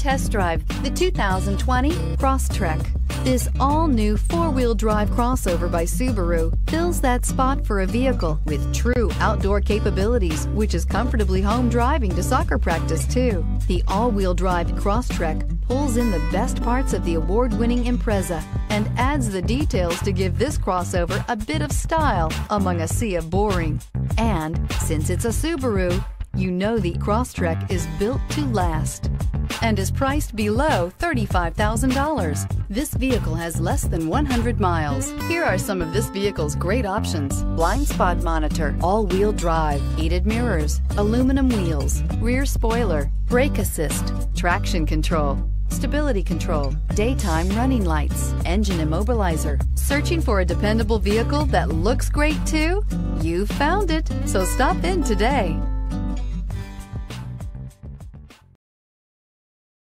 test drive the 2020 Crosstrek. This all-new four-wheel drive crossover by Subaru fills that spot for a vehicle with true outdoor capabilities, which is comfortably home driving to soccer practice too. The all-wheel drive Crosstrek pulls in the best parts of the award-winning Impreza and adds the details to give this crossover a bit of style among a sea of boring. And since it's a Subaru, you know the Crosstrek is built to last and is priced below $35,000. This vehicle has less than 100 miles. Here are some of this vehicle's great options. Blind spot monitor, all-wheel drive, heated mirrors, aluminum wheels, rear spoiler, brake assist, traction control, stability control, daytime running lights, engine immobilizer. Searching for a dependable vehicle that looks great too? You found it, so stop in today.